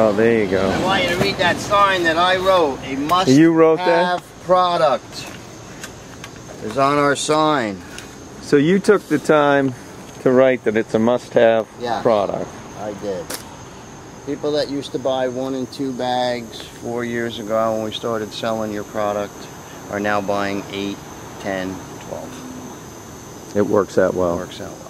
Oh, there you go. I want you to read that sign that I wrote. A must You wrote that? have product is on our sign. So you took the time to write that it's a must-have Yeah. product. I did. People that used to buy one and two bags four years ago when we started selling your product are now buying eight, ten, twelve. It works that well. Works out well.